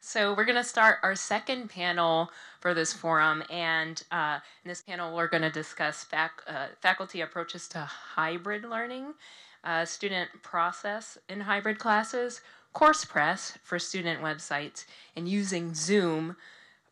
So we're going to start our second panel for this forum, and uh, in this panel we're going to discuss fac- uh, faculty approaches to hybrid learning, uh, student process in hybrid classes, CoursePress for student websites, and using Zoom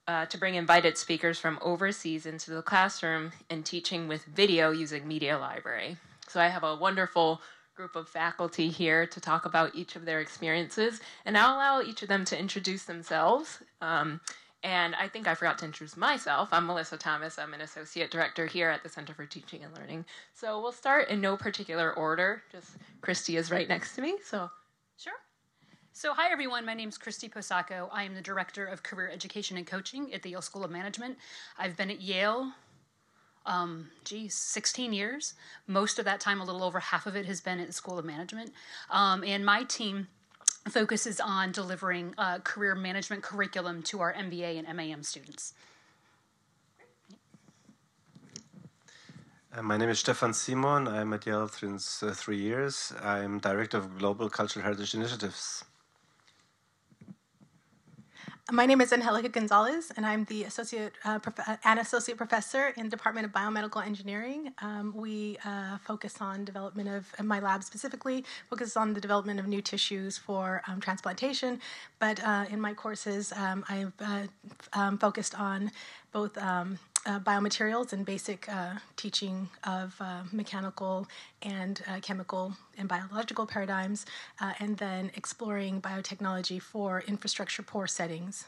uh, to bring invited speakers from overseas into the classroom and teaching with video using Media Library. So I have a wonderful group of faculty here to talk about each of their experiences, and I'll allow each of them to introduce themselves. Um, and I think I forgot to introduce myself. I'm Melissa Thomas. I'm an associate director here at the Center for Teaching and Learning. So we'll start in no particular order. Just Christy is right next to me. So sure. So hi everyone. My name is Christy Posacco. I am the director of career education and coaching at the Yale School of Management. I've been at Yale um, geez, 16 years. Most of that time, a little over half of it, has been at the School of Management. Um, and my team focuses on delivering uh, career management curriculum to our MBA and MAM students. Uh, my name is Stefan Simon. I'm at Yale since uh, three years. I'm Director of Global Cultural Heritage Initiatives. My name is Anjelica Gonzalez, and I'm the associate uh, prof- an associate professor in the Department of Biomedical Engineering. Um, we uh, focus on development of my lab specifically focuses on the development of new tissues for um, transplantation. But uh, in my courses, um, I've uh, um, focused on both um, uh, biomaterials and basic uh, teaching of uh, mechanical and uh, chemical and biological paradigms, uh, and then exploring biotechnology for infrastructure poor settings.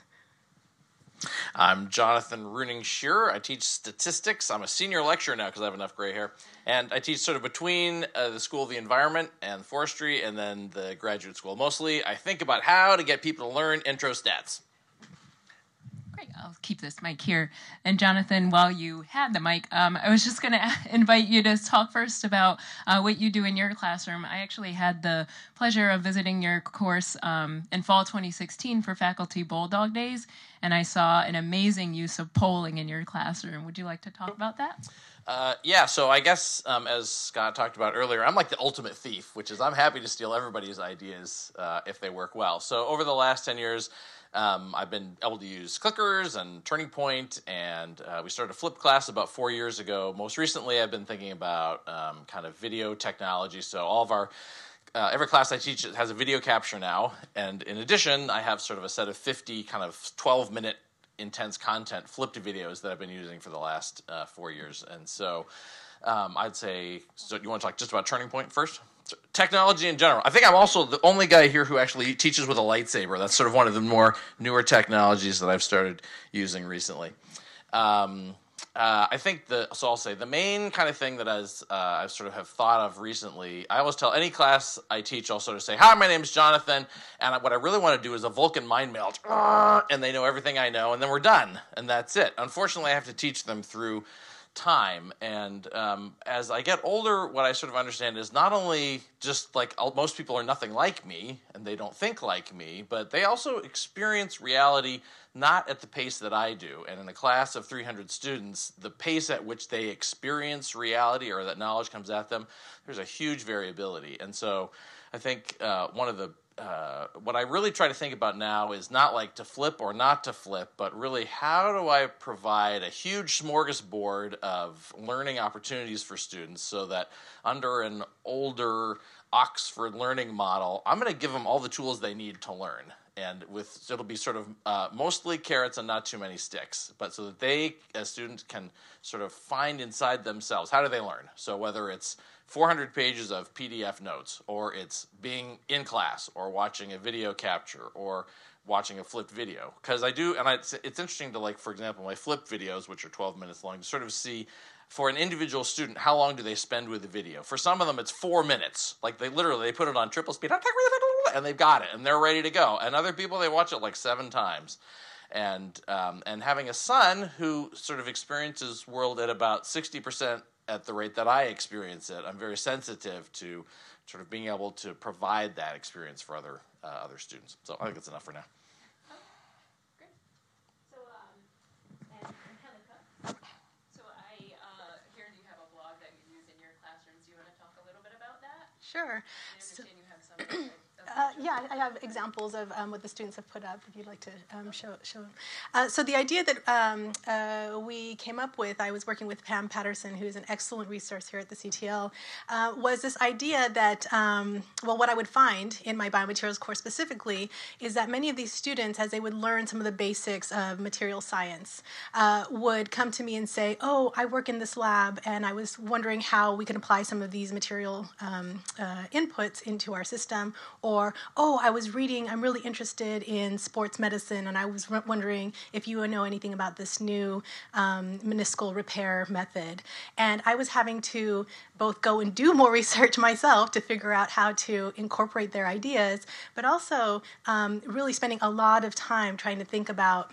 I'm Jonathan Reuning-Scherer. I teach statistics. I'm a senior lecturer now because I have enough gray hair. And I teach sort of between uh, the School of the Environment and Forestry and then the graduate school. Mostly, I think about how to get people to learn intro stats. I'll keep this mic here. And Jonathan, while you had the mic, um, I was just going to invite you to talk first about uh, what you do in your classroom. I actually had the pleasure of visiting your course um, in fall 2016 for Faculty Bulldog Days, and I saw an amazing use of polling in your classroom. Would you like to talk about that? Uh, yeah, so I guess um, as Scott talked about earlier, I'm like the ultimate thief, which is I'm happy to steal everybody's ideas uh, if they work well. So over the last 10 years, um, I've been able to use clickers and Turning Point, and uh, we started a flip class about four years ago. Most recently, I've been thinking about um, kind of video technology. So all of our uh, every class I teach has a video capture now, and in addition, I have sort of a set of 50 kind of 12 minute intense content flipped videos that I've been using for the last uh, four years. And so um, I'd say, so you want to talk just about Turning Point first? Technology in general. I think I'm also the only guy here who actually teaches with a lightsaber. That's sort of one of the more newer technologies that I've started using recently. Um, uh, I think the so I'll say the main kind of thing that as uh, I sort of have thought of recently. I always tell any class I teach, I'll sort of say, "Hi, my name is Jonathan," and what I really want to do is a Vulcan mind meld, and they know everything I know, and then we're done, and that's it. Unfortunately, I have to teach them through time. And um, as I get older, what I sort of understand is not only just like most people are nothing like me and they don't think like me, but they also experience reality not at the pace that I do. And in a class of 300 students, the pace at which they experience reality or that knowledge comes at them, there's a huge variability. And so I think uh, one of the uh, what I really try to think about now is not like to flip or not to flip, but really how do I provide a huge smorgasbord of learning opportunities for students so that under an older Oxford learning model, I'm going to give them all the tools they need to learn. And with it'll be sort of uh, mostly carrots and not too many sticks, but so that they, as students, can sort of find inside themselves how do they learn. So whether it's 400 pages of PDF notes, or it's being in class, or watching a video capture, or watching a flipped video. Because I do, and I, it's, it's interesting to like, for example, my flipped videos, which are 12 minutes long, to sort of see for an individual student how long do they spend with the video. For some of them, it's four minutes. Like they literally they put it on triple speed, and they've got it, and they're ready to go. And other people they watch it like seven times and um, and having a son who sort of experiences world at about sixty percent at the rate that I experience it. I'm very sensitive to sort of being able to provide that experience for other uh, other students. So I think that's enough for now. Okay. Great. So um and Kelika. So I uh hearing you have a blog that you use in your classrooms. Do you want to talk a little bit about that? Sure. So, Uh, yeah, I have examples of um, what the students have put up if you'd like to um, show, show them. Uh, so the idea that um, uh, we came up with, I was working with Pam Patterson, who's an excellent resource here at the CTL, uh, was this idea that, um, well, what I would find in my biomaterials course specifically is that many of these students, as they would learn some of the basics of material science, uh, would come to me and say, oh, I work in this lab and I was wondering how we can apply some of these material um, uh, inputs into our system or or oh i was reading i'm really interested in sports medicine and i was wondering if you know anything about this new um, meniscal repair method. And i was having to both go and do more research myself to figure out how to incorporate their ideas but also um, really spending a lot of time trying to think about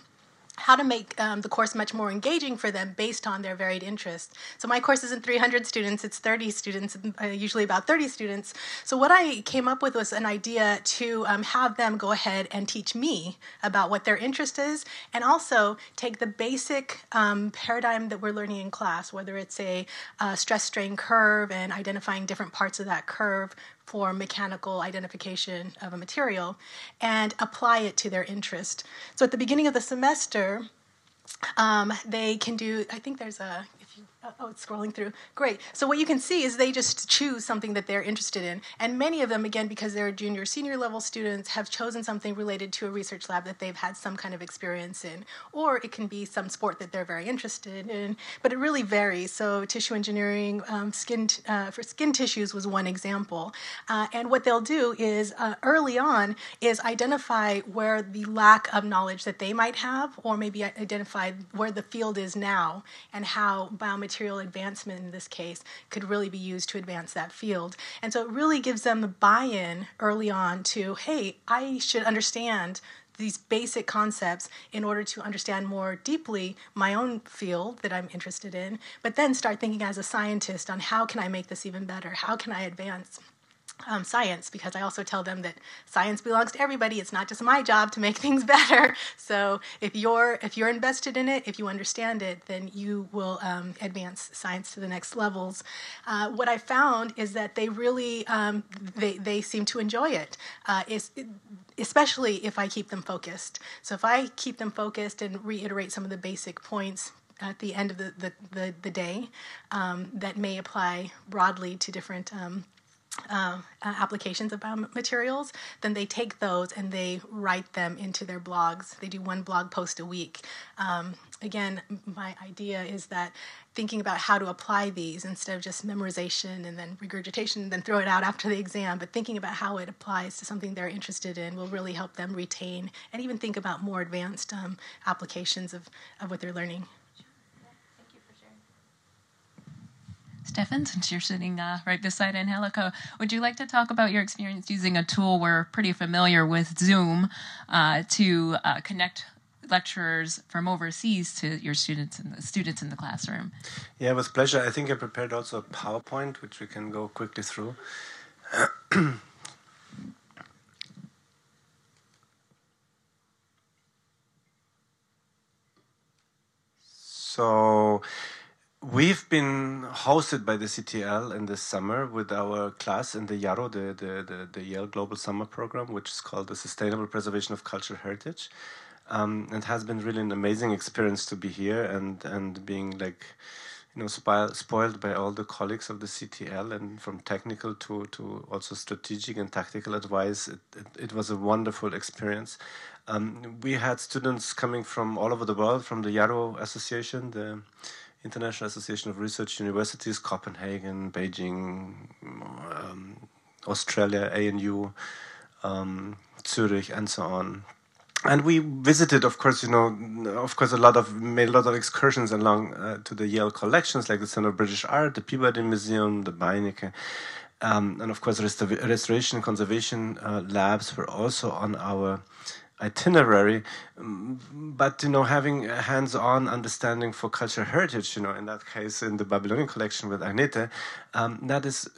how to make um, the course much more engaging for them based on their varied interests. So my course isn't 300 students, it's 30 students, uh, usually about 30 students. So what I came up with was an idea to um, have them go ahead and teach me about what their interest is and also take the basic um, paradigm that we're learning in class, whether it's a uh, stress strain curve and identifying different parts of that curve for mechanical identification of a material and apply it to their interest. So at the beginning of the semester, um, they can do, I think there's a, oh, it's scrolling through. Great. So what you can see is they just choose something that they're interested in. And many of them, again, because they're junior, senior level students, have chosen something related to a research lab that they've had some kind of experience in. Or it can be some sport that they're very interested in. But it really varies. So tissue engineering, um, skin uh, for skin tissues was one example. Uh, and what they'll do is uh, early on is identify where the lack of knowledge that they might have, or maybe identify where the field is now and how biomaterials material advancement in this case could really be used to advance that field. And so it really gives them the buy in early on to, hey, I should understand these basic concepts in order to understand more deeply my own field that I'm interested in, but then start thinking as a scientist on how can I make this even better? How can I advance? Um, science because I also tell them that science belongs to everybody. It's not just my job to make things better. So if you're if you're invested in it, if you understand it, then you will um, advance science to the next levels. Uh, what I found is that they really um, they they seem to enjoy it. Uh, especially if I keep them focused. So if I keep them focused and reiterate some of the basic points at the end of the, the, the, the day um, that may apply broadly to different um, uh, applications of biomaterials, then they take those and they write them into their blogs. They do one blog post a week. Um, again, my idea is that thinking about how to apply these instead of just memorization and then regurgitation and then throw it out after the exam, but thinking about how it applies to something they're interested in will really help them retain and even think about more advanced um, applications of, of what they're learning. Stefan, since you're sitting uh, right beside Anjelica, would you like to talk about your experience using a tool we're pretty familiar with, Zoom, uh, to uh, connect lecturers from overseas to your students and the students in the classroom? Yeah, with pleasure. I think I prepared also a PowerPoint, which we can go quickly through. so We've been hosted by the CTL in the summer with our class in the IARU, the, the, the, the, Yale Global Summer Program, which is called the Sustainable Preservation of Cultural Heritage. Um, it has been really an amazing experience to be here and, and being like, you know, spoiled, by all the colleagues of the CTL and from technical to, to also strategic and tactical advice. It, it, it was a wonderful experience. Um, we had students coming from all over the world, from the IARU Association, the International Association of Research Universities, Copenhagen, Beijing, um, Australia, ANU, um, Zurich, and so on. And we visited, of course, you know, of course, a lot of made a lot of excursions along uh, to the Yale collections, like the Center of British Art, the Peabody Museum, the Beinecke, um, and of course, restoration conservation uh, labs were also on our itinerary, mm, but you know, having a hands-on understanding for cultural heritage, you know, in that case, in the Babylonian collection with Agnete, um, that is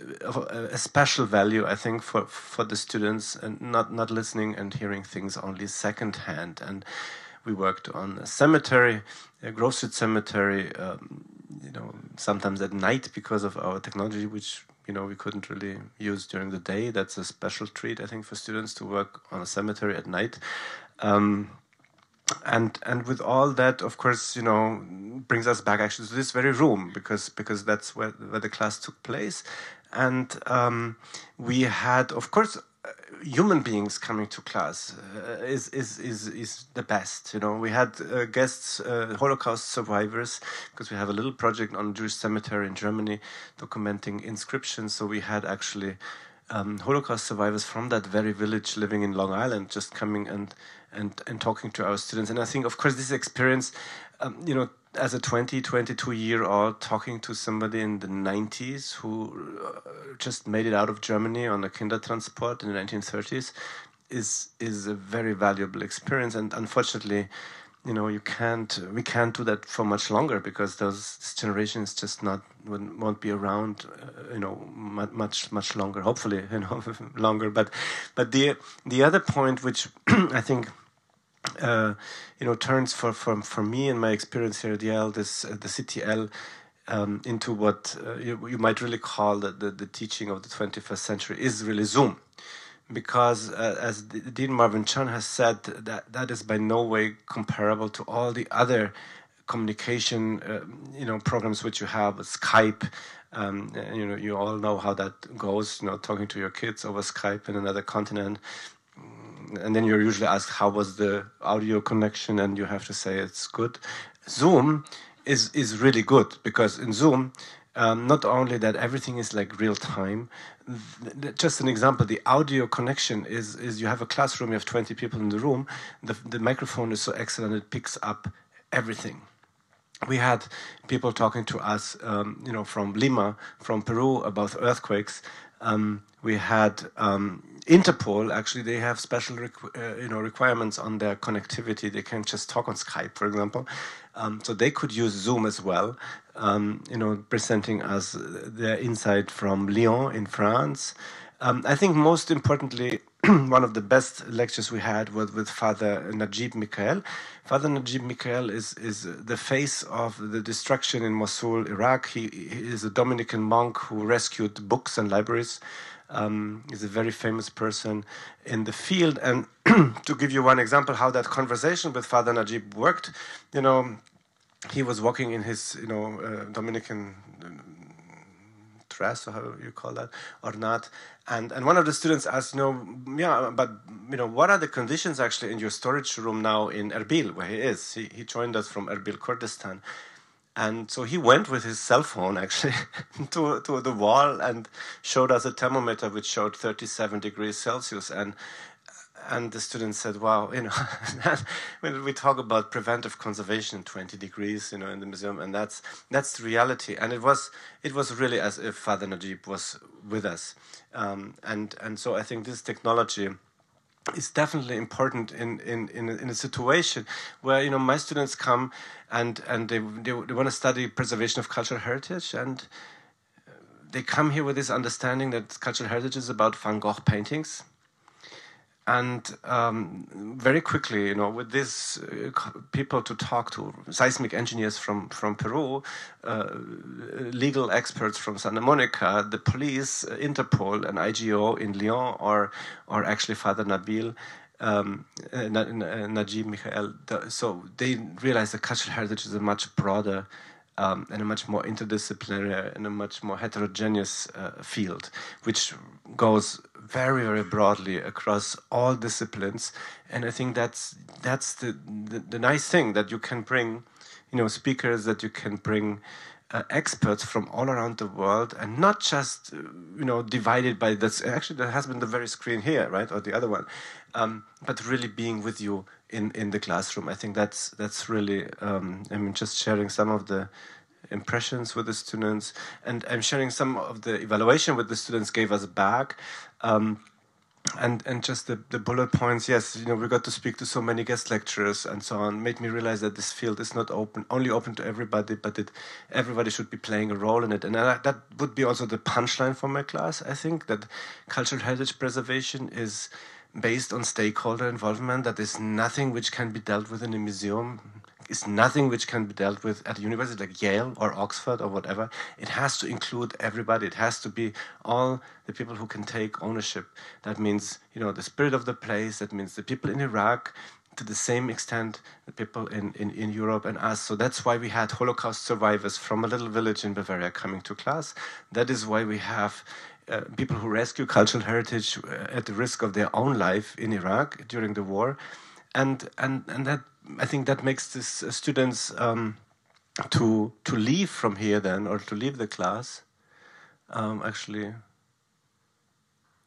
a special value, I think, for for the students, and not not listening and hearing things only secondhand. And we worked on a cemetery, a Grove Street Cemetery, um, you know, sometimes at night because of our technology, which you know we couldn't really use during the day. That's a special treat, I think, for students to work on a cemetery at night. Um, and and with all that, of course, you know, brings us back actually to this very room because because that's where where the class took place, and um, we had, of course, human beings coming to class uh, is, is is is the best. You know, we had uh, guests, uh, Holocaust survivors, because we have a little project on Jewish cemetery in Germany, documenting inscriptions. So we had actually um, Holocaust survivors from that very village living in Long Island just coming and and and talking to our students. And I think, of course, this experience, um, you know, as a 20, 22 year old talking to somebody in the 90s who uh, just made it out of Germany on a Kindertransport in the 1930s is is a very valuable experience. And unfortunately, you know, you can't we can't do that for much longer because those this generation is just not won't be around, uh, you know, much much longer. Hopefully, you know, longer. But but the the other point which I think uh, you know, turns for, for, for me and my experience here at Yale, this uh, the CTL um, into what uh, you, you, might really call the, the, the, teaching of the 21st century is really Zoom. Because, uh, as Dean Marvin Chun has said, that, that is by no way comparable to all the other communication, uh, you know, programs which you have, Skype, um, you know, you all know how that goes. You know, talking to your kids over Skype in another continent, and then you're usually asked how was the audio connection, and you have to say it's good. Zoom is is really good because in Zoom, um, not only that everything is like real time. Just an example: the audio connection is is you have a classroom, you have twenty people in the room. The the microphone is so excellent; it picks up everything we had people talking to us, um, you know, from Lima, from Peru about earthquakes. Um, we had um, Interpol actually they have special uh, you know requirements on their connectivity. They can't just talk on Skype, for example. Um, so they could use Zoom as well. Um, you know, presenting us their insight from Lyon in France. Um, I think most importantly, one of the best lectures we had was with Father Najib Mikael. Father Najib Mikael is, is the face of the destruction in Mosul, Iraq. He, he is a Dominican monk who rescued books and libraries um, is a very famous person in the field. And to give you one example, how that conversation with Father Najib worked, you know, he was walking in his, you know, uh, Dominican um, dress, or how you call that, or not. And and one of the students asked, you know, yeah, but you know, what are the conditions actually in your storage room now in Erbil, where he is? He he joined us from Erbil, Kurdistan. And so he went with his cell phone actually to, to the wall and showed us a thermometer which showed 37 degrees Celsius. And and the students said, "Wow, you know, when we talk about preventive conservation, 20 degrees, you know, in the museum, and that's that's the reality." And it was it was really as if Father Najib was with us, um, and and so I think this technology is definitely important in, in, in, a, in a situation where you know my students come and and they they, they want to study preservation of cultural heritage and uh, they come here with this understanding that cultural heritage is about Van Gogh paintings and um, very quickly, you know, with these uh, people to talk to, seismic engineers from from Peru, uh, legal experts from Santa Monica, the police, uh, Interpol, and IGO in Lyon, or or actually Father Nabil. Um, uh, Najib Michael. So they realize that cultural heritage is a much broader um, and a much more interdisciplinary and a much more heterogeneous uh, field, which goes very very broadly across all disciplines. And i think that's that's the, the, the nice thing that you can bring you know speakers that you can bring uh, experts from all around the world and not just uh, you know divided by this actually there has been the very screen here right or the other one um, but really being with you in in the classroom. I think that's that's really um, i mean just sharing some of the impressions with the students, and I'm sharing some of the evaluation with the students gave us back. Um, and and just the, the bullet points yes you know we got to speak to so many guest lecturers and so on. Made me realize that this field is not open only open to everybody but that everybody should be playing a role in it. And that, that would be also the punchline for my class i think that cultural heritage preservation is based on stakeholder involvement. That is nothing which can be dealt with in a museum is nothing which can be dealt with at a university like Yale or Oxford or whatever. It has to include everybody. It has to be all the people who can take ownership. That means, you know, the spirit of the place. That means the people in Iraq, to the same extent the people in, in, in Europe and us. So that's why we had Holocaust survivors from a little village in Bavaria coming to class. That is why we have uh, people who rescue cultural heritage uh, at the risk of their own life in Iraq during the war. And, and, and that, I think that makes these uh, students um, to, to leave from here then, or to leave the class, um, actually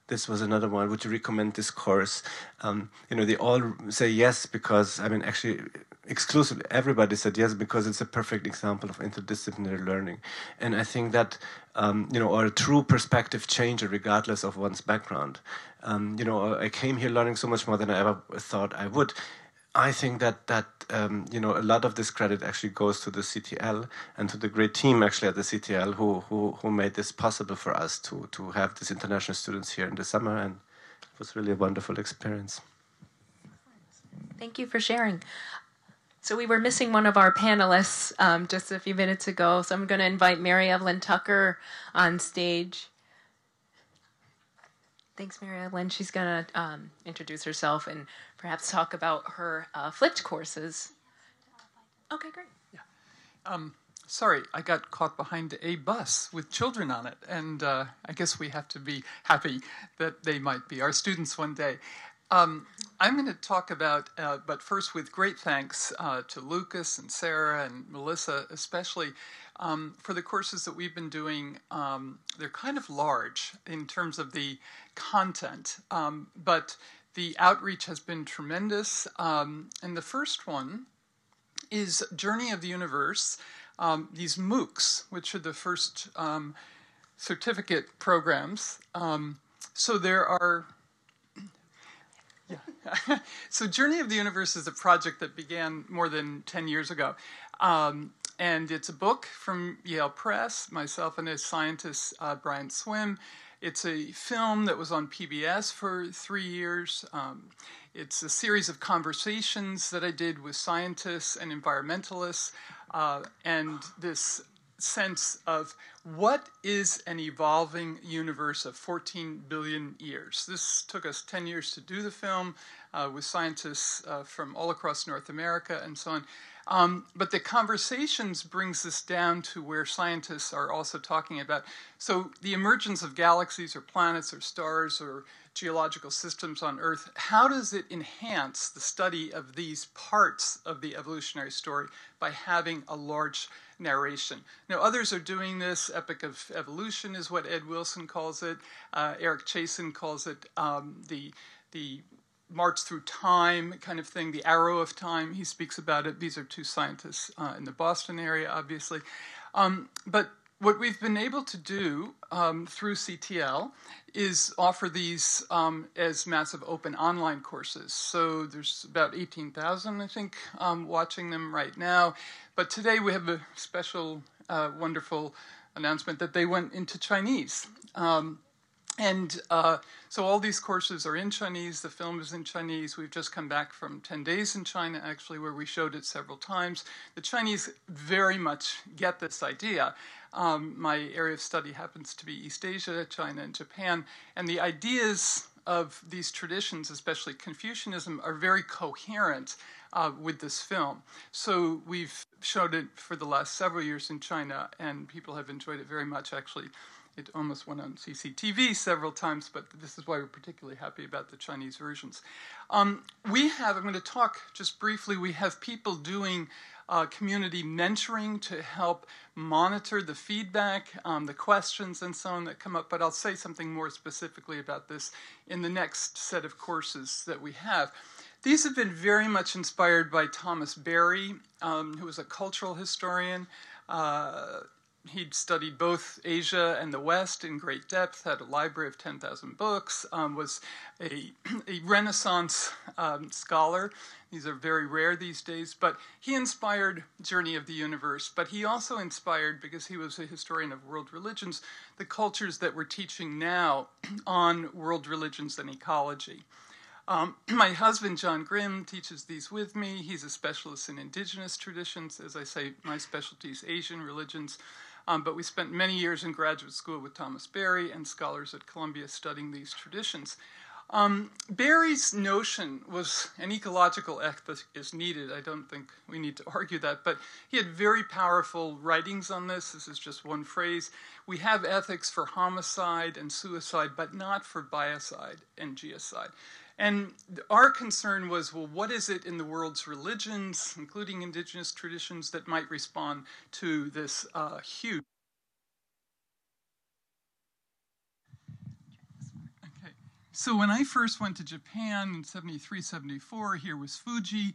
this was another one. Would you recommend this course? Um, you know, they all say yes because I mean, actually, exclusively everybody said yes because it's a perfect example of interdisciplinary learning, and I think that um, you know, or a true perspective changer regardless of one's background. Um, you know, I came here learning so much more than I ever thought I would. I think that that um, you know a lot of this credit actually goes to the CTL and to the great team actually at the CTL who who, who made this possible for us to to have these international students here in the summer, and it was really a wonderful experience. Thank you for sharing. So we were missing one of our panelists um, just a few minutes ago, so I'm going to invite Mary Evelyn Tucker on stage. Thanks, Mary Evelyn. She's going to um, introduce herself and perhaps talk about her uh, flipped courses. Okay, great. Yeah. Um, sorry, I got caught behind a bus with children on it, and uh, I guess we have to be happy that they might be our students one day. Um, I'm going to talk about, uh, but first with great thanks uh, to Lucas and Sarah and Melissa, especially um, for the courses that we've been doing. Um, they're kind of large in terms of the content, um, but the outreach has been tremendous. Um, and the first one is Journey of the Universe, um, these MOOCs, which are the first um, certificate programs. So there are. Yeah. so Journey of the Universe is a project that began more than 10 years ago. Um, and it's a book from Yale Press, myself and a scientist, uh, Brian Swimme. it's a film that was on PBS for three years. Um, it's a series of conversations that I did with scientists and environmentalists, uh, and this sense of what is an evolving universe of 14 billion years. This took us 10 years to do the film uh, with scientists uh, from all across North America and so on. Um, but the conversations brings us down to where scientists are also talking about. So the emergence of galaxies or planets or stars or geological systems on Earth, how does it enhance the study of these parts of the evolutionary story by having a large narration? Now, others are doing this. Epic of Evolution is what Ed Wilson calls it. Uh, Eric Chaisson calls it um, the the march through time kind of thing, the arrow of time. He speaks about it. These are two scientists uh, in the Boston area, obviously. Um, but what we've been able to do um, through CTL is offer these um, as massive open online courses. So there's about 18,000, I think, um, watching them right now. But today we have a special, uh, wonderful announcement that they went into Chinese. Um, and uh, so all these courses are in Chinese. The film is in Chinese. We've just come back from 10 days in China, actually, where we showed it several times. The Chinese very much get this idea. Um, my area of study happens to be East Asia, China, and Japan. And the ideas of these traditions, especially Confucianism, are very coherent uh, with this film. So we've showed it for the last several years in China, and people have enjoyed it very much, actually. It almost went on CCTV several times, but this is why we're particularly happy about the Chinese versions. Um, we have, I'm going to talk just briefly, we have people doing uh, community mentoring to help monitor the feedback, um, the questions, and so on that come up. But I'll say something more specifically about this in the next set of courses that we have. These have been very much inspired by Thomas Berry, um, who was a cultural historian. Uh, he'd studied both Asia and the West in great depth, had a library of 10,000 books, um, was a, a Renaissance um, scholar. These are very rare these days, but he inspired Journey of the Universe. But he also inspired, because he was a historian of world religions, the cultures that we're teaching now on world religions and ecology. Um, my husband, John Grimm, teaches these with me. He's a specialist in indigenous traditions. As I say, my specialty is Asian religions. Um, but we spent many years in graduate school with Thomas Berry and scholars at Columbia studying these traditions. Um, Berry's notion was an ecological ethic is needed. I don't think we need to argue that, but he had very powerful writings on this. This is just one phrase. We have ethics for homicide and suicide, but not for biocide and geocide. And our concern was well, what is it in the world's religions, including indigenous traditions, that might respond to this uh, huge So when I first went to Japan in 73, 74, here was Fuji.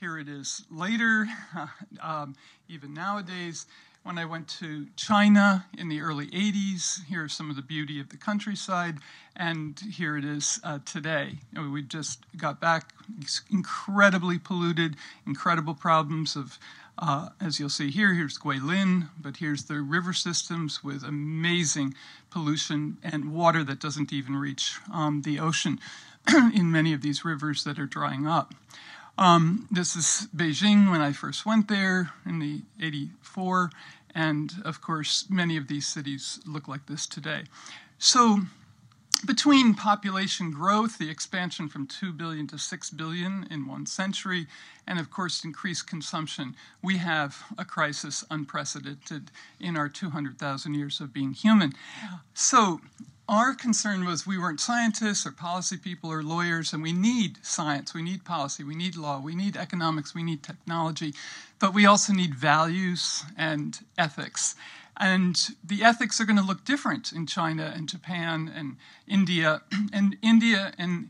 Here it is later, um, even nowadays. When I went to China in the early 80s, here's some of the beauty of the countryside, and here it is uh, today. You know, we just got back, incredibly polluted, incredible problems of uh, as you'll see here, here's Guilin, but here's the river systems with amazing pollution and water that doesn't even reach um, the ocean in many of these rivers that are drying up. Um, this is Beijing when I first went there in the 84, and of course, many of these cities look like this today. So between population growth, the expansion from 2 billion to 6 billion in one century, and of course increased consumption, we have a crisis unprecedented in our 200,000 years of being human. So our concern was we weren't scientists or policy people or lawyers, and we need science, we need policy, we need law, we need economics, we need technology, but we also need values and ethics. And the ethics are going to look different in China and Japan and India. And India and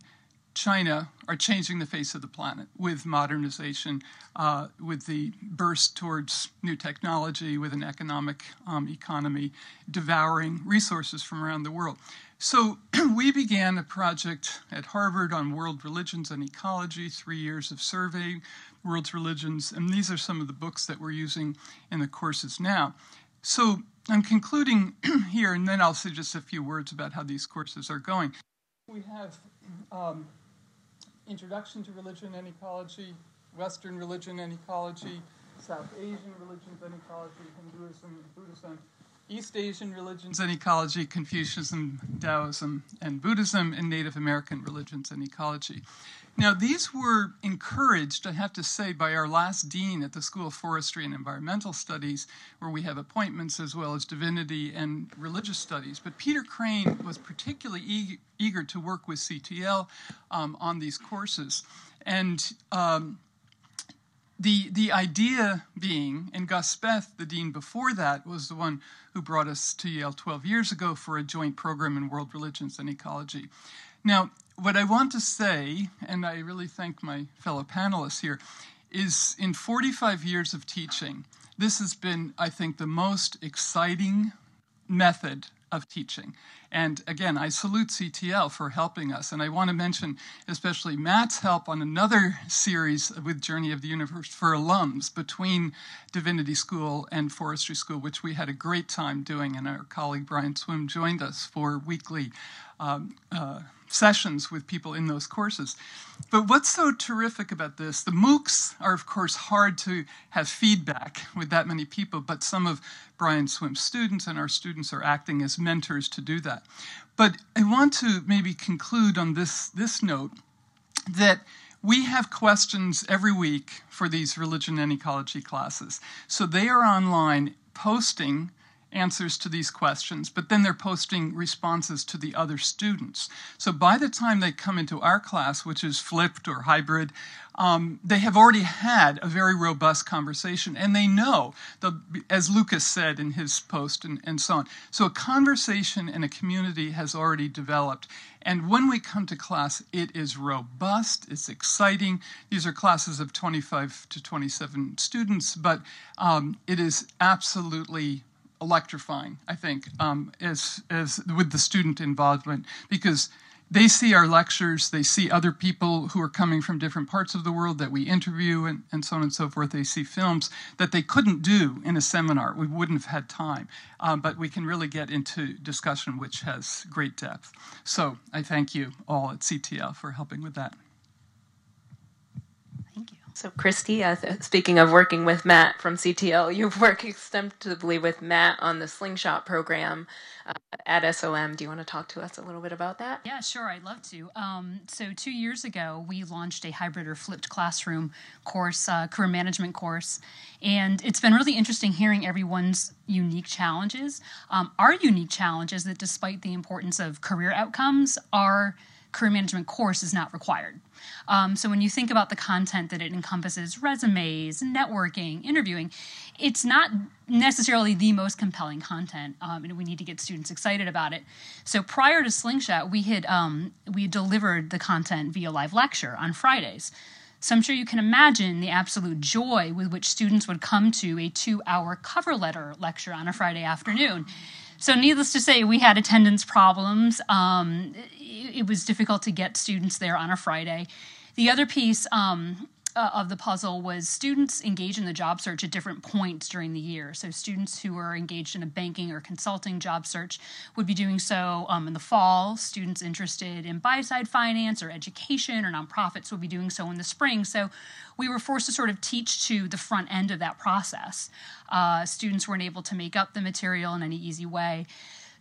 China are changing the face of the planet with modernization, uh, with the burst towards new technology, with an economic um, economy devouring resources from around the world. So we began a project at Harvard on world religions and ecology, three years of surveying world's religions, and these are some of the books that we're using in the courses now. So I'm concluding here, and then I'll say just a few words about how these courses are going. We have um, Introduction to Religion and Ecology, Western Religion and Ecology, South Asian Religions and Ecology, Hinduism and Buddhism, East Asian Religions and Ecology, Confucianism, Taoism, and Buddhism, and Native American Religions and Ecology. Now, these were encouraged, I have to say, by our last dean at the School of Forestry and Environmental Studies, where we have appointments as well as divinity and religious studies. But Peter Crane was particularly eager to work with CTL um, on these courses. And um, the, the idea being, and Gus Speth, the dean before that, was the one who brought us to Yale 12 years ago for a joint program in world religions and ecology. Now, what I want to say, and I really thank my fellow panelists here, is in 45 years of teaching, this has been, I think, the most exciting method of teaching. And again, I salute CTL for helping us. And I want to mention especially Matt's help on another series with Journey of the Universe for alums between Divinity School and Forestry School, which we had a great time doing. And our colleague Brian Swimme joined us for weekly um, uh, sessions with people in those courses. But what's so terrific about this? The MOOCs are, of course, hard to have feedback with that many people, but some of Brian Swimme's students and our students are acting as mentors to do that. But I want to maybe conclude on this, this note that we have questions every week for these religion and ecology classes. So they are online posting answers to these questions, but then they're posting responses to the other students. So by the time they come into our class, which is flipped or hybrid, um, they have already had a very robust conversation and they know, the, as Lucas said in his post and, and so on. So a conversation and a community has already developed. And when we come to class, it is robust, it's exciting. These are classes of 25 to 27 students, but um, it is absolutely electrifying, I think, um, as, as with the student involvement, because they see our lectures, they see other people who are coming from different parts of the world that we interview, and, and so on and so forth. They see films that they couldn't do in a seminar. We wouldn't have had time, um, but we can really get into discussion which has great depth. So I thank you all at CTL for helping with that. So, Christy, uh, speaking of working with Matt from CTL, you've worked extensively with Matt on the Slingshot program uh, at SOM. Do you want to talk to us a little bit about that? Yeah, sure. I'd love to. Um, so, two years ago, we launched a hybrid or flipped classroom course, uh, career management course. And it's been really interesting hearing everyone's unique challenges. Um, our unique challenge is that despite the importance of career outcomes, our career management course is not required. Um, so when you think about the content that it encompasses resumes, networking, interviewing, it's not necessarily the most compelling content, um, and we need to get students excited about it. So prior to Slingshot, we had um, we delivered the content via live lecture on Fridays. So I'm sure you can imagine the absolute joy with which students would come to a two-hour cover letter lecture on a Friday afternoon. So, needless to say, we had attendance problems. Um, it, it, was difficult to get students there on a Friday. The other piece um, uh, of the puzzle was students engage in the job search at different points during the year. So, students who are engaged in a banking or consulting job search would be doing so um, in the fall. Students interested in buy side finance or education or nonprofits would be doing so in the spring. So, we were forced to sort of teach to the front end of that process. Uh, students weren't able to make up the material in any easy way.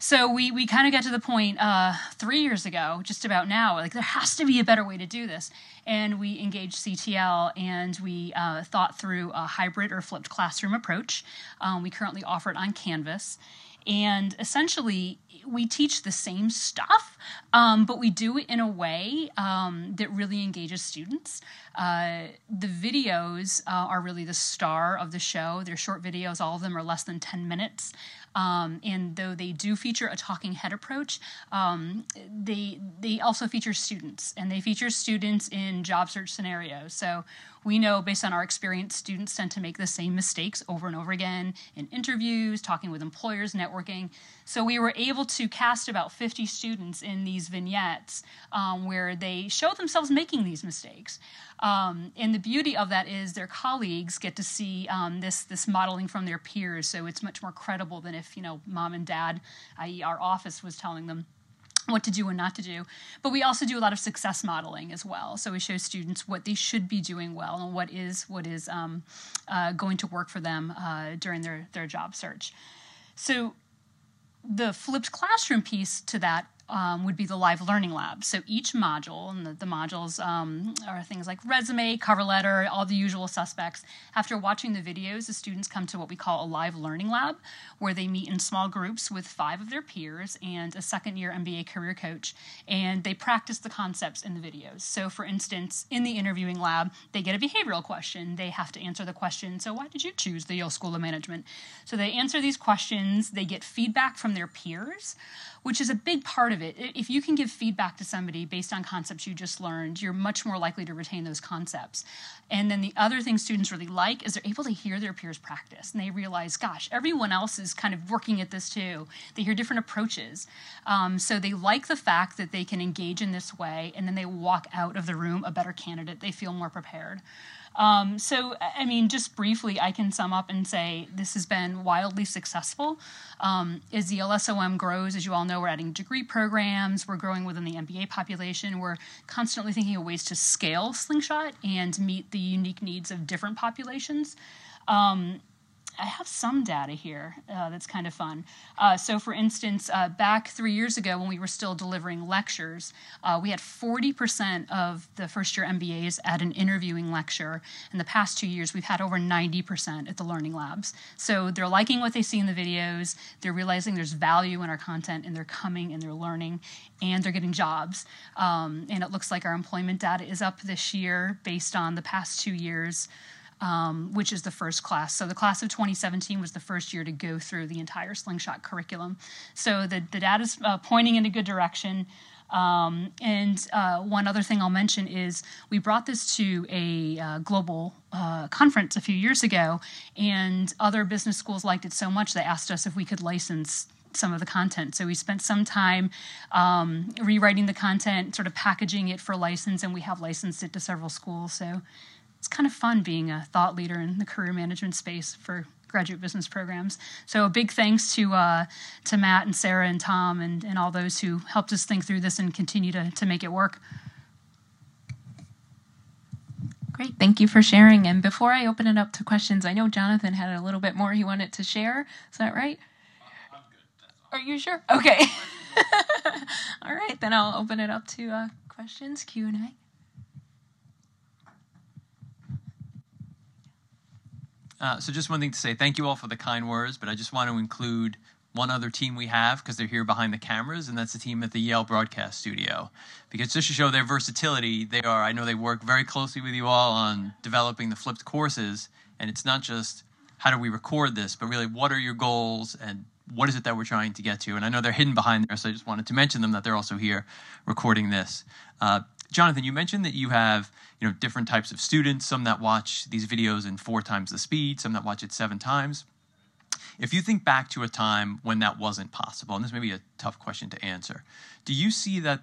So we we kind of got to the point uh, three years ago, just about now, like there has to be a better way to do this, and we engaged CTL and we uh, thought through a hybrid or flipped classroom approach. Um, we currently offer it on Canvas, and essentially we teach the same stuff, um, but we do it in a way um, that really engages students. Uh, the videos uh, are really the star of the show. They're short videos, all of them are less than 10 minutes. Um, and though they do feature a talking head approach, um, they they also feature students, and they feature students in job search scenarios. So we know based on our experience, students tend to make the same mistakes over and over again in interviews, talking with employers, networking. So we were able to cast about 50 students in these vignettes um, where they show themselves making these mistakes. Um, and the beauty of that is their colleagues get to see um, this this modeling from their peers, so it's much more credible than if you know mom and dad, i.e., our office, was telling them what to do and not to do. But we also do a lot of success modeling as well. So we show students what they should be doing well and what is what is um, uh, going to work for them uh, during their their job search. So the flipped classroom piece to that um, would be the live learning lab. So each module, and the, the modules um, are things like resume, cover letter, all the usual suspects. After watching the videos, the students come to what we call a live learning lab, where they meet in small groups with five of their peers and a second year MBA career coach, and they practice the concepts in the videos. So, for instance, in the interviewing lab, they get a behavioral question. They have to answer the question, So, why did you choose the Yale School of Management? So, they answer these questions, they get feedback from their peers which is a big part of it. If you can give feedback to somebody based on concepts you just learned, you're much more likely to retain those concepts. And then the other thing students really like is they're able to hear their peers practice and they realize, gosh, everyone else is kind of working at this too. They hear different approaches. Um, so they like the fact that they can engage in this way and then they walk out of the room a better candidate. They feel more prepared. Um, so, I mean, just briefly, I can sum up and say this has been wildly successful. Um, as the LSOM grows, as you all know, we're adding degree programs, we're growing within the MBA population, we're constantly thinking of ways to scale Slingshot and meet the unique needs of different populations. Um, I have some data here uh, that's kind of fun. Uh, so, for instance, uh, back three years ago when we were still delivering lectures, uh, we had 40% of the first year MBAs at an interviewing lecture. In the past two years, we've had over 90% at the learning labs. So, they're liking what they see in the videos, they're realizing there's value in our content, and they're coming and they're learning, and they're getting jobs. Um, and it looks like our employment data is up this year based on the past two years um, which is the first class. So the class of 2017 was the first year to go through the entire Slingshot curriculum. So the, the data is uh, pointing in a good direction. Um, and uh, one other thing I'll mention is we brought this to a uh, global uh, conference a few years ago, and other business schools liked it so much they asked us if we could license some of the content. So we spent some time um, rewriting the content, sort of packaging it for license, and we have licensed it to several schools. So it's kind of fun being a thought leader in the career management space for graduate business programs. So a big thanks to uh, to Matt and Sarah and Tom and, and all those who helped us think through this and continue to, to make it work. Great, thank you for sharing. And before I open it up to questions, I know Jonathan had a little bit more he wanted to share. Is that right? I'm good. Are you sure? Okay. All right, then I'll open it up to uh, questions, Q and A. Uh, so just one thing to say, thank you all for the kind words, but I just want to include one other team we have because they're here behind the cameras, and that's the team at the Yale Broadcast Studio. Because just to show their versatility, they are, I know they work very closely with you all on developing the flipped courses, and it's not just how do we record this, but really what are your goals and what is it that we're trying to get to? And I know they're hidden behind there, so I just wanted to mention them that they're also here recording this. Uh, Jonathan, you mentioned that you have you know different types of students, some that watch these videos in four times the speed, some that watch it seven times. If you think back to a time when that wasn't possible, and this may be a tough question to answer, do you see that?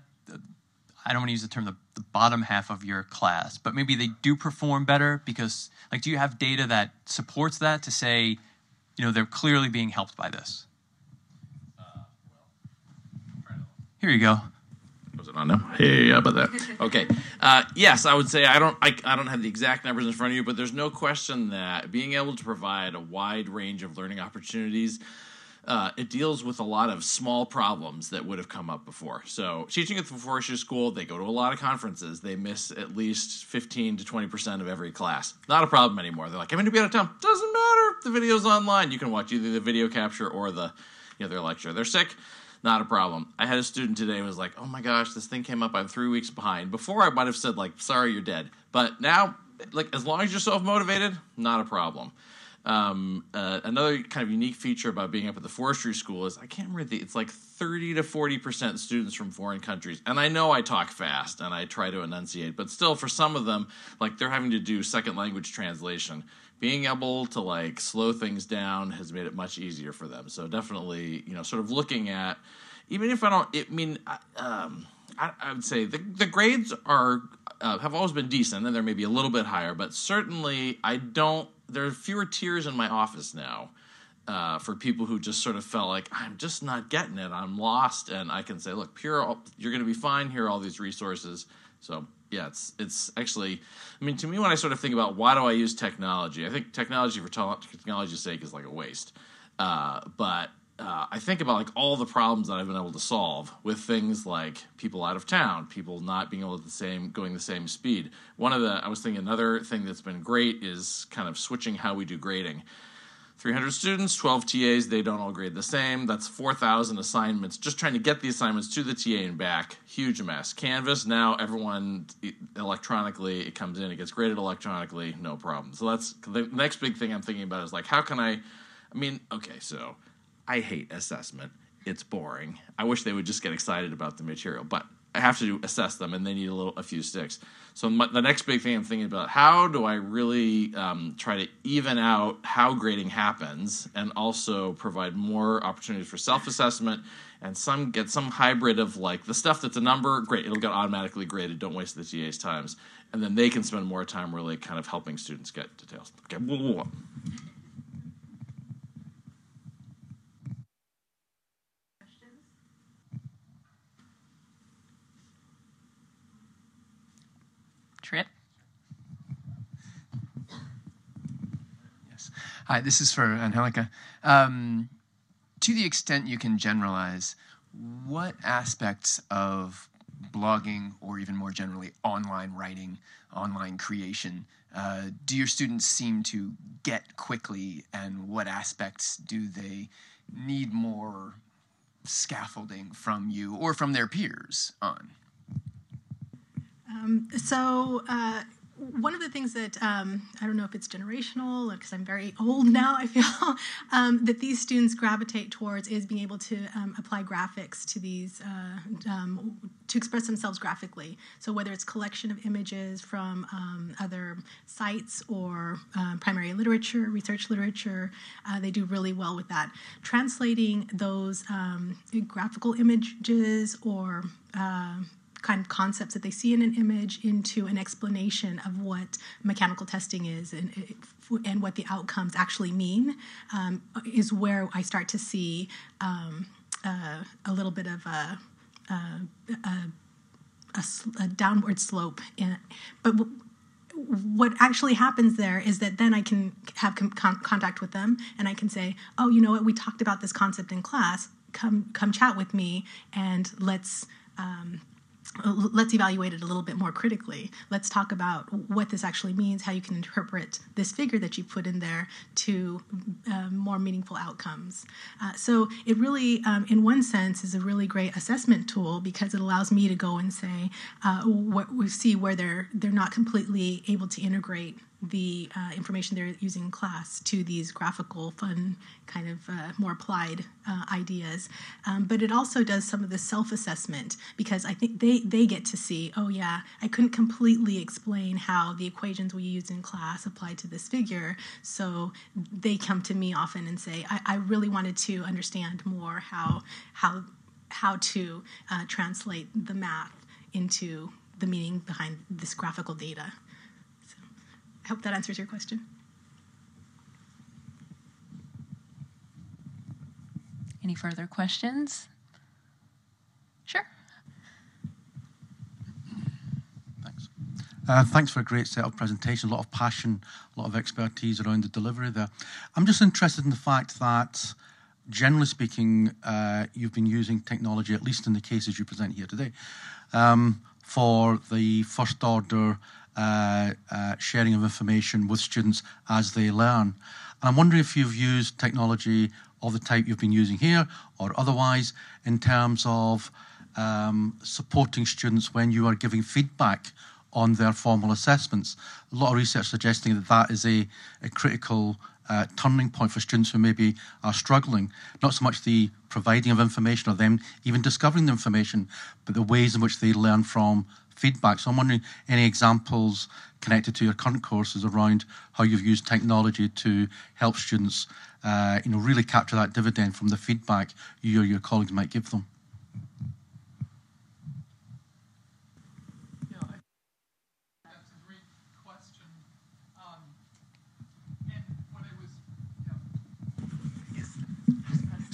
I don't want to use the term the, the bottom half of your class, but maybe they do perform better because, like, do you have data that supports that to say, you know, they're clearly being helped by this? Here you go. Was it on now? Hey, how about that? Okay. Uh, yes, I would say I don't. I, I don't have the exact numbers in front of you, but there's no question that being able to provide a wide range of learning opportunities. Uh, it deals with a lot of small problems that would have come up before. So, teaching at the forestry school, they go to a lot of conferences. They miss at least 15 to 20% of every class. Not a problem anymore. They're like, I'm going to be out of town. Doesn't matter. The video's online. You can watch either the video capture or the, you know, their lecture. They're sick not a problem. I had a student today who was like, "Oh my gosh, this thing came up. I'm three weeks behind." Before I might have said like, "Sorry, you're dead," but now, like, as long as you're self motivated, not a problem. Um, uh, another kind of unique feature about being up at the forestry school is I can't remember the it's like 30 to 40 percent students from foreign countries, and I know I talk fast and I try to enunciate, but still, for some of them, like they're having to do second language translation being able to like slow things down has made it much easier for them. So definitely, you know, sort of looking at, even if I don't, I mean, um, I, I, would say the the grades are uh, have always been decent, and they're maybe a little bit higher, but certainly I don't. There are fewer tears in my office now. Uh, for people who just sort of felt like I'm just not getting it, I'm lost, and I can say, look, pure, you're going to be fine. Here are all these resources. So yeah, it's it's actually. I mean, to me, when I sort of think about why do I use technology, I think technology for technology's sake is like a waste. Uh, but uh, I think about like all the problems that I've been able to solve with things like people out of town, people not being able to the same going the same speed. One of the I was thinking another thing that's been great is kind of switching how we do grading. 300 students, 12 TAs, they don't all grade the same. That's 4,000 assignments. Just trying to get the assignments to the TA and back, huge mess. Canvas, now everyone electronically, it comes in, it gets graded electronically, no problem. So that's the next big thing I'm thinking about is like, how can I, I mean, okay, so I hate assessment. It's boring. I wish they would just get excited about the material, but I have to assess them, and they need a little, a few sticks. So my, the next big thing I'm thinking about: how do I really um, try to even out how grading happens, and also provide more opportunities for self-assessment, and some get some hybrid of like the stuff that's a number, great, it'll get automatically graded. Don't waste the TA's times, and then they can spend more time really kind of helping students get details. Okay. Trip. Yes. Hi, this is for Anjelica. Um, to the extent you can generalize, what aspects of blogging or even more generally online writing, online creation, uh, do your students seem to get quickly, and what aspects do they need more scaffolding from you or from their peers on? Um, so, uh, one of the things that um, I don't know if it's generational because I'm very old now, I feel um, that these students gravitate towards is being able to um, apply graphics to these uh, um, to express themselves graphically. So whether it's collection of images from um, other sites or uh, primary literature, research literature, uh, they do really well with that. Translating those um, graphical images or uh, kind of concepts that they see in an image into an explanation of what mechanical testing is and, and what the outcomes actually mean um, is where I start to see um, uh, a little bit of a, a, a, a downward slope. In, but what actually happens there is that then I can have com- contact with them and I can say, oh, you know what, we talked about this concept in class. Come, come chat with me and let's um, let's evaluate it a little bit more critically. Let's talk about what this actually means, how you can interpret this figure that you put in there to uh, more meaningful outcomes. Uh, so it really, um, in one sense, is a really great assessment tool because it allows me to go and say uh, what we see where they're they're not completely able to integrate the uh, information they're using in class to these graphical, fun, kind of uh, more applied uh, ideas. Um, but it also does some of the self assessment because I think they, they get to see, oh, yeah, I couldn't completely explain how the equations we used in class apply to this figure. So they come to me often and say, I, I really wanted to understand more how, how, how to uh, translate the math into the meaning behind this graphical data. I hope that answers your question. Any further questions? Sure. Thanks. Uh, thanks for a great set of presentation, a lot of passion, a lot of expertise around the delivery there. I'm just interested in the fact that, generally speaking, uh, you've been using technology, at least in the cases you present here today, um, for the first order uh, uh, sharing of information with students as they learn. And I'm wondering if you've used technology of the type you've been using here or otherwise in terms of um, supporting students when you are giving feedback on their formal assessments. A lot of research suggesting that that is a, a critical uh, turning point for students who maybe are struggling. Not so much the providing of information or them even discovering the information, but the ways in which they learn from feedback. So I'm wondering any examples connected to your current courses around how you've used technology to help students, uh, you know, really capture that dividend from the feedback you or your colleagues might give them.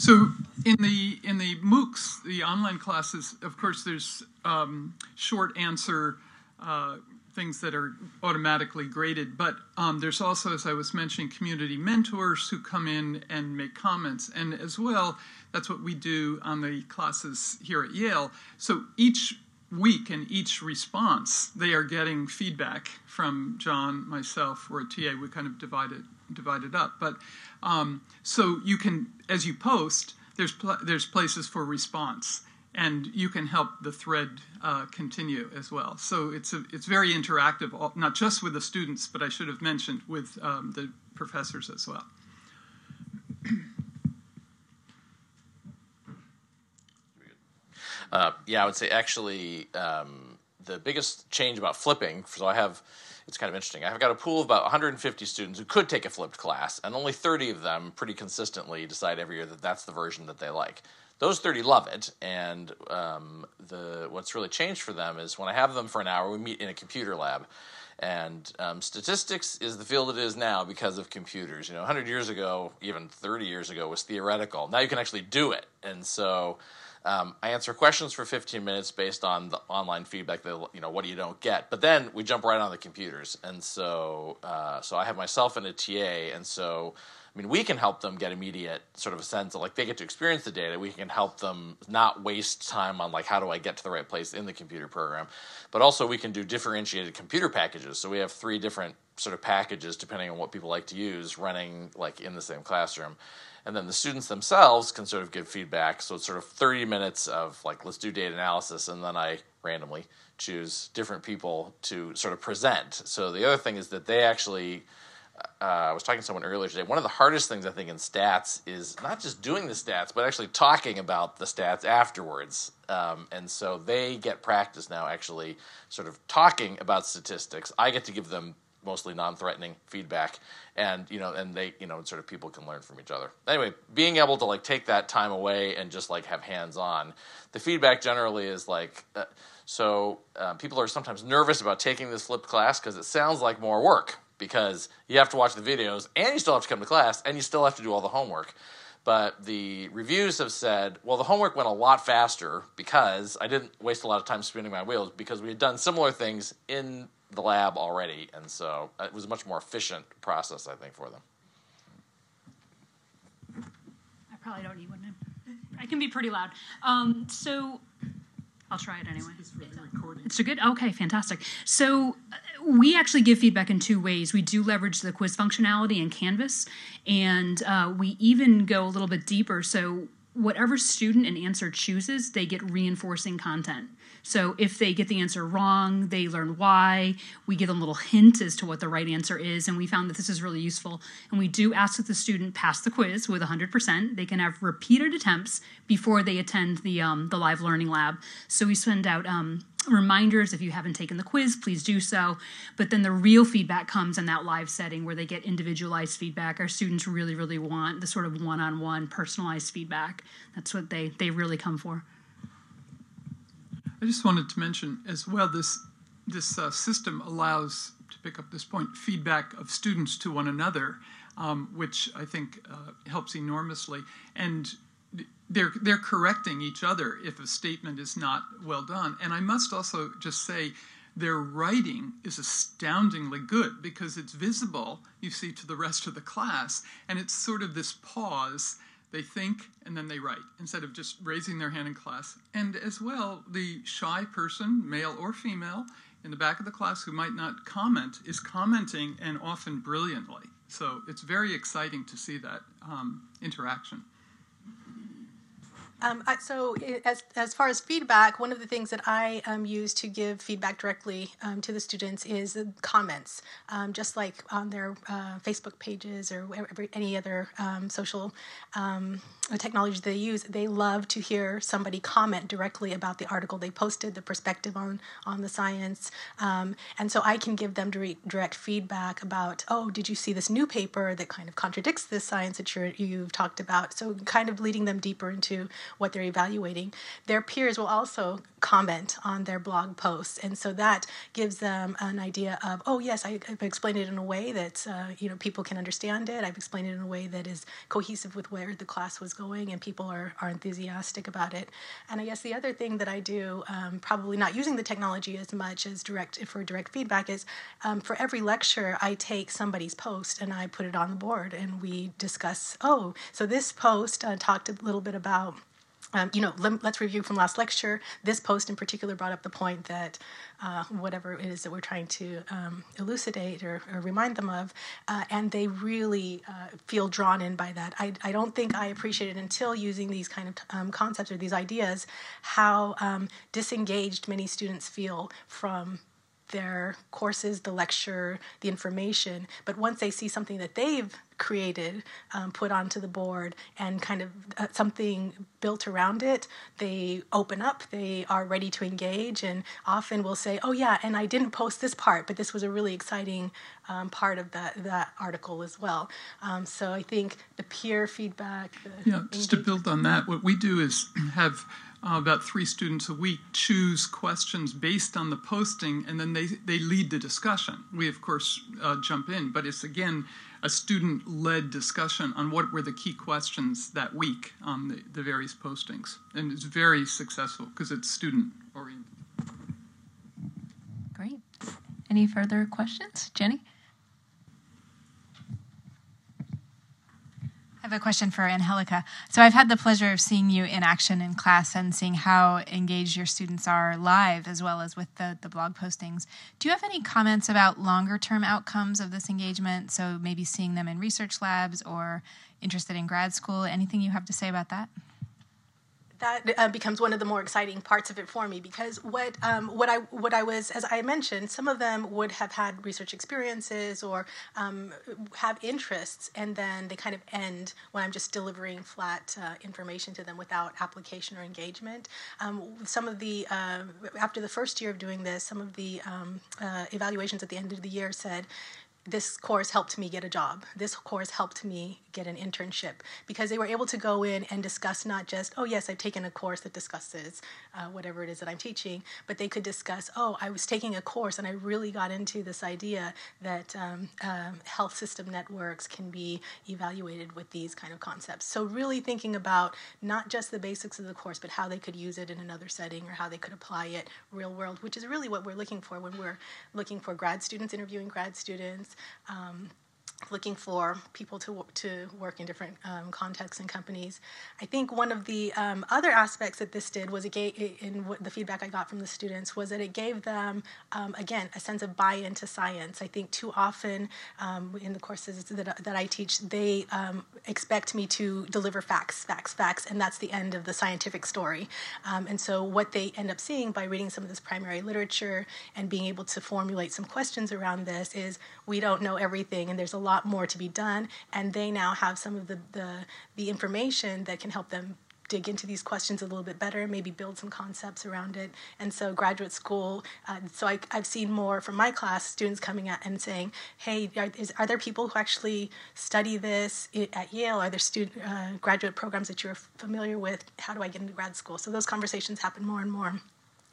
So in the in the MOOCs, the online classes, of course, there's um, short answer uh, things that are automatically graded, but um, there's also, as I was mentioning, community mentors who come in and make comments, and as well, that's what we do on the classes here at Yale. So each week and each response, they are getting feedback from John, myself, or a TA. We kind of divide it divide it up, but um, so you can, as you post there's pl- there's places for response, and you can help the thread uh, continue as well. So it's a, it's very interactive, not just with the students, but I should have mentioned with um, the professors as well. Uh, yeah, I would say actually um, the biggest change about flipping. So I have it's kind of interesting. I've got a pool of about 150 students who could take a flipped class, and only 30 of them pretty consistently decide every year that that's the version that they like. Those 30 love it, and um, the what's really changed for them is when I have them for an hour, we meet in a computer lab. And um, statistics is the field it is now because of computers. You know, 100 years ago, even 30 years ago, was theoretical. Now you can actually do it, and so um, I answer questions for 15 minutes based on the online feedback that you know what you don't get. But then we jump right on the computers, and so uh, so I have myself and a TA, and so I mean we can help them get immediate sort of a sense of like they get to experience the data. We can help them not waste time on like how do I get to the right place in the computer program, but also we can do differentiated computer packages. So we have three different sort of packages depending on what people like to use running like in the same classroom and then the students themselves can sort of give feedback. So it's sort of 30 minutes of like, let's do data analysis, and then I randomly choose different people to sort of present. So the other thing is that they actually. Uh, I was talking to someone earlier today. One of the hardest things I think in stats is not just doing the stats, but actually talking about the stats afterwards. Um, and so they get practice now, actually, sort of talking about statistics. I get to give them mostly non-threatening feedback. And you know and they you know sort of people can learn from each other. Anyway being able to like take that time away and just like have hands on the feedback generally is like uh, so uh, people are sometimes nervous about taking this flipped class because it sounds like more work because you have to watch the videos and you still have to come to class and you still have to do all the homework. But the reviews have said, well, the homework went a lot faster because I didn't waste a lot of time spinning my wheels because we had done similar things in the lab already, and so it was a much more efficient process, I think, for them. I probably don't need one. I can be pretty loud. Um, so I'll try it anyway. It's, it's a good. Okay, fantastic. So uh, we actually give feedback in two ways. We do leverage the quiz functionality in Canvas, and uh, we even go a little bit deeper. So whatever student and answer chooses, they get reinforcing content. So if they get the answer wrong, they learn why. We give them a little hint as to what the right answer is, and we found that this is really useful. And we do ask that the student pass the quiz with 100%. They can have repeated attempts before they attend the um, the live learning lab. So we send out um, reminders if you haven't taken the quiz please do so but then the real feedback comes in that live setting where they get individualized feedback our students really really want the sort of one-on-one personalized feedback that's what they they really come for I just wanted to mention as well this this uh, system allows to pick up this point feedback of students to one another, um, which I think uh, helps enormously. And they're they're correcting each other if a statement is not well done. And I must also just say their writing is astoundingly good because it's visible, you see, to the rest of the class. And it's sort of this pause they think and then they write instead of just raising their hand in class. And as well, the shy person, male or female, in the back of the class who might not comment is commenting and often brilliantly. So it's very exciting to see that um, interaction. Um, I, so, as, as far as feedback, one of the things that I um, use to give feedback directly um, to the students is comments, um, just like on their uh, Facebook pages or every, any other um, social um, technology they use. They love to hear somebody comment directly about the article they posted, the perspective on, on the science. and so I can give them direct, direct feedback about, oh, did you see this new paper that kind of contradicts this science that you've talked about? So, kind of leading them deeper into what they're evaluating, their peers will also comment on their blog posts, and so that gives them an idea of, oh yes, I, have explained it in a way that uh, you know people can understand it. I've explained it in a way that is cohesive with where the class was going, and people are are enthusiastic about it. And I guess the other thing that I do, um, probably not using the technology as much as direct for direct feedback, is um, for every lecture I take somebody's post and I put it on the board, and we discuss. Oh, so this post uh, talked a little bit about um, you know, let, us review from last lecture. This post in particular brought up the point that uh, whatever it is that we're trying to um, elucidate or, or, remind them of, uh, and they really uh, feel drawn in by that. I, I, don't think I appreciated until using these kind of um, concepts or these ideas how um, disengaged many students feel from their courses, the lecture, the information. But once they see something that they've created, um, put onto the board, and kind of uh, something built around it, they open up, they are ready to engage, and often will say, Oh, yeah, and I didn't post this part, but this was a really exciting um, part of that, that article as well. Um, so I think the peer feedback. The yeah, just to build on that, what we do is have uh, about three students a week choose questions based on the posting, and then they, they lead the discussion. We, of course, uh, jump in, but it's again a student led discussion on what were the key questions that week on the, the various postings. And it's very successful because it's student oriented. Great. Any further questions? Jenny? Have a question for Anjelica. So I've had the pleasure of seeing you in action in class and seeing how engaged your students are live as well as with the, the blog postings. Do you have any comments about longer term outcomes of this engagement? So maybe seeing them in research labs or interested in grad school? Anything you have to say about that? That uh, becomes one of the more exciting parts of it for me because what um, what I what I was as I mentioned, some of them would have had research experiences or um, have interests, and then they kind of end when I'm just delivering flat uh, information to them without application or engagement. Um, some of the uh, after the first year of doing this, some of the um, uh, evaluations at the end of the year said this course helped me get a job. This course helped me get an internship because they were able to go in and discuss not just, oh, yes, I've taken a course that discusses uh, whatever it is that I'm teaching, but they could discuss, oh, I was taking a course and I really got into this idea that um, um, health system networks can be evaluated with these kind of concepts. So, really thinking about not just the basics of the course, but how they could use it in another setting or how they could apply it real world, which is really what we're looking for when we're looking for grad students, interviewing grad students. Um, looking for people to to work in different um, contexts and companies. I think one of the um, other aspects that this did was it gave in the feedback I got from the students was that it gave them um, again a sense of buy-in to science. I think too often um, in the courses that that I teach, they um, expect me to deliver facts, facts, facts, and that's the end of the scientific story. Um, and so what they end up seeing by reading some of this primary literature and being able to formulate some questions around this is we don't know everything, and there's a lot lot more to be done, and they now have some of the, the, the information that can help them dig into these questions a little bit better, maybe build some concepts around it. And so, graduate school, uh, so I, have seen more from my class students coming out and saying, "Hey, are, is, are there people who actually study this at Yale? Are there student uh, graduate programs that you're familiar with? How do I get into grad school?" So those conversations happen more and more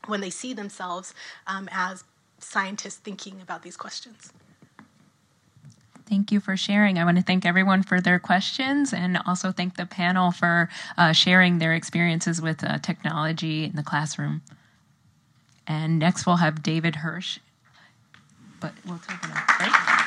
when they see themselves um, as scientists thinking about these questions. Thank you for sharing. I want to thank everyone for their questions and also thank the panel for uh, sharing their experiences with uh, technology in the classroom. And next we'll have David Hirsch. But we'll take